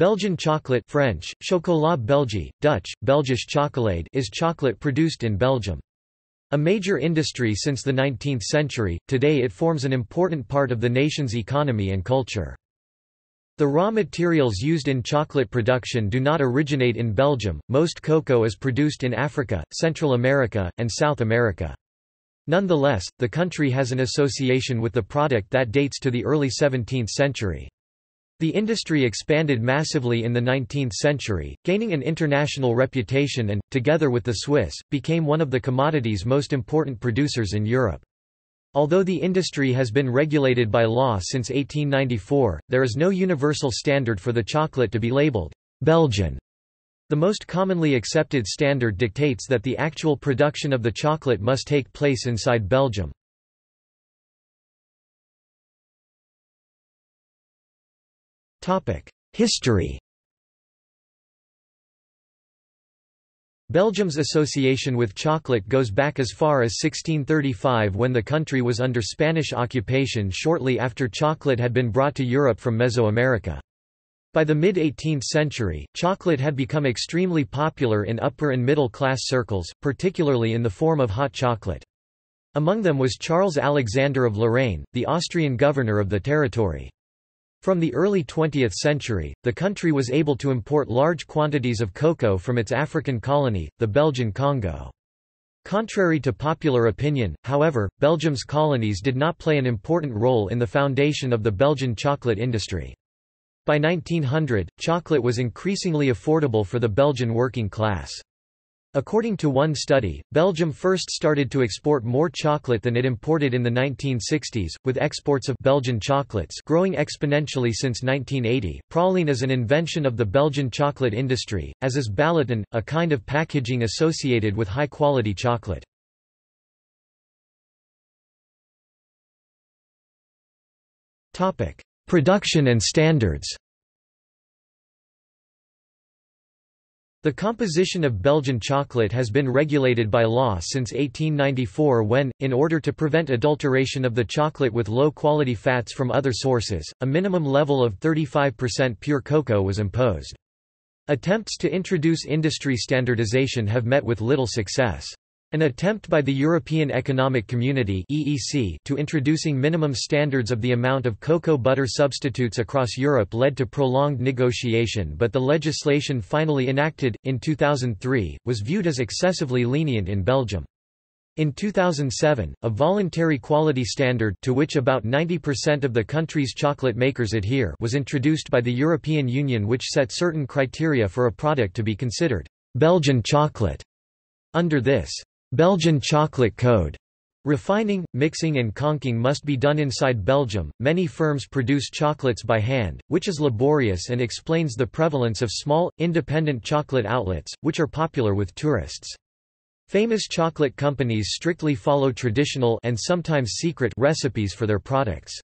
Belgian chocolate French, chocolat belge, Dutch, Belgische chocolade is chocolate produced in Belgium. A major industry since the 19th century, today it forms an important part of the nation's economy and culture. The raw materials used in chocolate production do not originate in Belgium, most cocoa is produced in Africa, Central America, and South America. Nonetheless, the country has an association with the product that dates to the early 17th century. The industry expanded massively in the 19th century, gaining an international reputation and, together with the Swiss, became one of the commodity's most important producers in Europe. Although the industry has been regulated by law since 1894, there is no universal standard for the chocolate to be labeled Belgian. The most commonly accepted standard dictates that the actual production of the chocolate must take place inside Belgium. History Belgium's association with chocolate goes back as far as 1635 when the country was under Spanish occupation shortly after chocolate had been brought to Europe from Mesoamerica. By the mid-18th century, chocolate had become extremely popular in upper and middle class circles, particularly in the form of hot chocolate. Among them was Charles Alexander of Lorraine, the Austrian governor of the territory. From the early 20th century, the country was able to import large quantities of cocoa from its African colony, the Belgian Congo. Contrary to popular opinion, however, Belgium's colonies did not play an important role in the foundation of the Belgian chocolate industry. By 1900, chocolate was increasingly affordable for the Belgian working class. According to one study, Belgium first started to export more chocolate than it imported in the 1960s, with exports of Belgian chocolates growing exponentially since 1980. Praline is an invention of the Belgian chocolate industry, as is ballotin, a kind of packaging associated with high-quality chocolate. Topic: Production and standards. The composition of Belgian chocolate has been regulated by law since 1894 when, in order to prevent adulteration of the chocolate with low-quality fats from other sources, a minimum level of 35% pure cocoa was imposed. Attempts to introduce industry standardization have met with little success. An attempt by the European Economic Community (EEC) to introducing minimum standards of the amount of cocoa butter substitutes across Europe led to prolonged negotiation but the legislation finally enacted, in 2003, was viewed as excessively lenient in Belgium. In 2007, a voluntary quality standard to which about 90% of the country's chocolate makers adhere was introduced by the European Union which set certain criteria for a product to be considered Belgian chocolate. Under this Belgian chocolate code. Refining, mixing and conching must be done inside Belgium. Many firms produce chocolates by hand, which is laborious and explains the prevalence of small, independent chocolate outlets, which are popular with tourists. Famous chocolate companies strictly follow traditional and sometimes secret recipes for their products.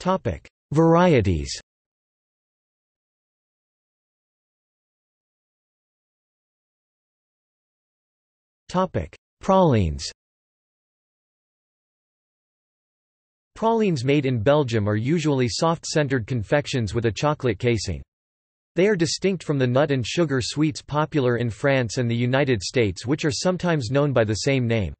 Topic: Varieties. Topic: Pralines. Pralines made in Belgium are usually soft-centered confections with a chocolate casing. They are distinct from the nut and sugar sweets popular in France and the United States which are sometimes known by the same name.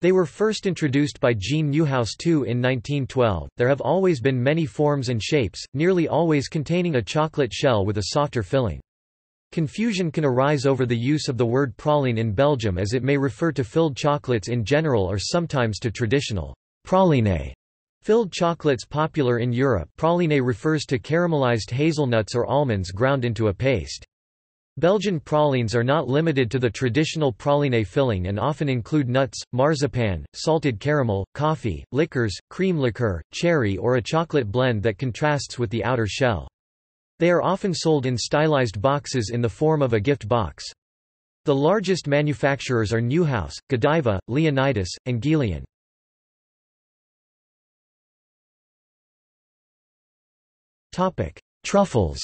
They were first introduced by Jean Neuhaus II in 1912. There have always been many forms and shapes, nearly always containing a chocolate shell with a softer filling. Confusion can arise over the use of the word praline in Belgium as it may refer to filled chocolates in general or sometimes to traditional praline filled chocolates popular in Europe. Praline refers to caramelized hazelnuts or almonds ground into a paste. Belgian pralines are not limited to the traditional praline filling and often include nuts, marzipan, salted caramel, coffee, liquors, cream liqueur, cherry or a chocolate blend that contrasts with the outer shell. They are often sold in stylized boxes in the form of a gift box. The largest manufacturers are Neuhaus, Godiva, Leonidas, and Guylian. Truffles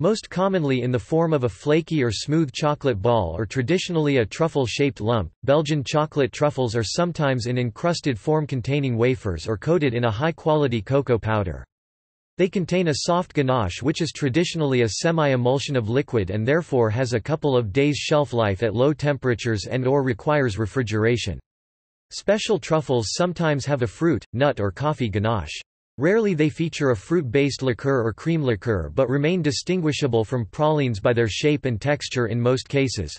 Most commonly in the form of a flaky or smooth chocolate ball or traditionally a truffle-shaped lump, Belgian chocolate truffles are sometimes in encrusted form containing wafers or coated in a high-quality cocoa powder. They contain a soft ganache which is traditionally a semi-emulsion of liquid and therefore has a couple of days shelf life at low temperatures and or requires refrigeration. Special truffles sometimes have a fruit, nut or coffee ganache. Rarely they feature a fruit-based liqueur or cream liqueur but remain distinguishable from pralines by their shape and texture in most cases.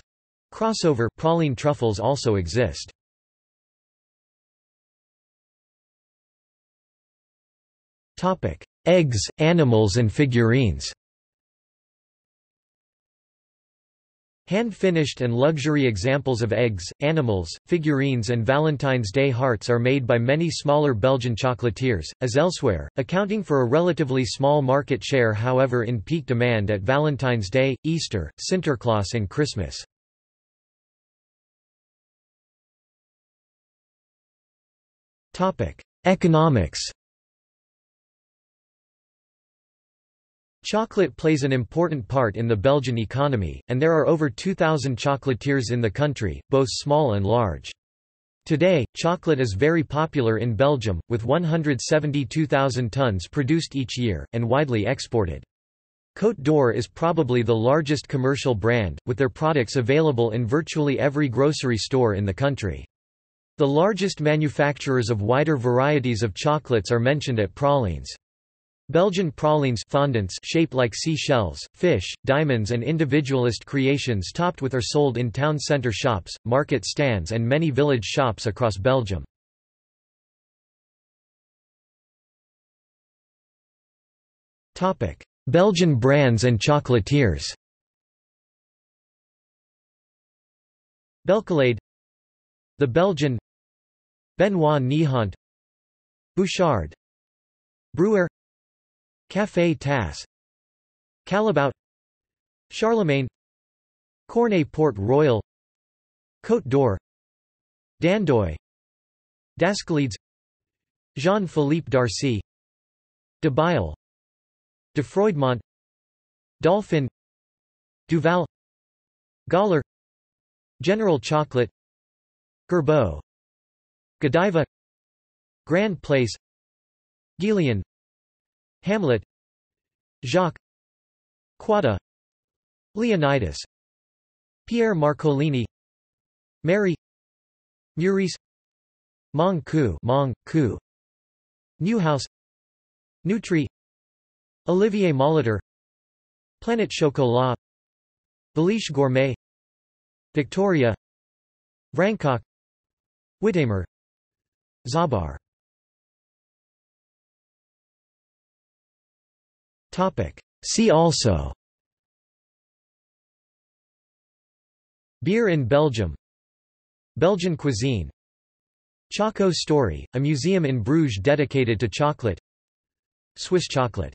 Crossover praline truffles also exist. Eggs, animals and figurines Hand-finished and luxury examples of eggs, animals, figurines and Valentine's Day hearts are made by many smaller Belgian chocolatiers, as elsewhere, accounting for a relatively small market share however in peak demand at Valentine's Day, Easter, Sinterklaas and Christmas. Economics Chocolate plays an important part in the Belgian economy, and there are over 2,000 chocolatiers in the country, both small and large. Today, chocolate is very popular in Belgium, with 172,000 tons produced each year, and widely exported. Côte d'Or is probably the largest commercial brand, with their products available in virtually every grocery store in the country. The largest manufacturers of wider varieties of chocolates are mentioned at pralines. Belgian pralines fondants shaped like sea shells, fish, diamonds and individualist creations topped with are sold in town centre shops, market stands and many village shops across Belgium. Belgian brands and chocolatiers Belcolade The Belgian Benoit Nihant Bouchard Breuer Café Tasse Callebaut Charlemagne Cornet Port Royal Côte d'Or Dandoy Daskalidès Jean-Philippe Darcis De Biel De Freudmont Dolfin Duval Galler General Chocolate Gerbeau Godiva Grand Place Guylian Hamlet Jacques Quada Leonidas Pierre Marcolini Mary Meurice Mong Ku Mong Ku Neuhaus Nutri Olivier Molitor Planet Chocolat Beliche Gourmet Victoria Vrankoch Wittamer Zabar See also. Beer in Belgium. Belgian cuisine. Choco Story, a museum in Bruges dedicated to chocolate. Swiss chocolate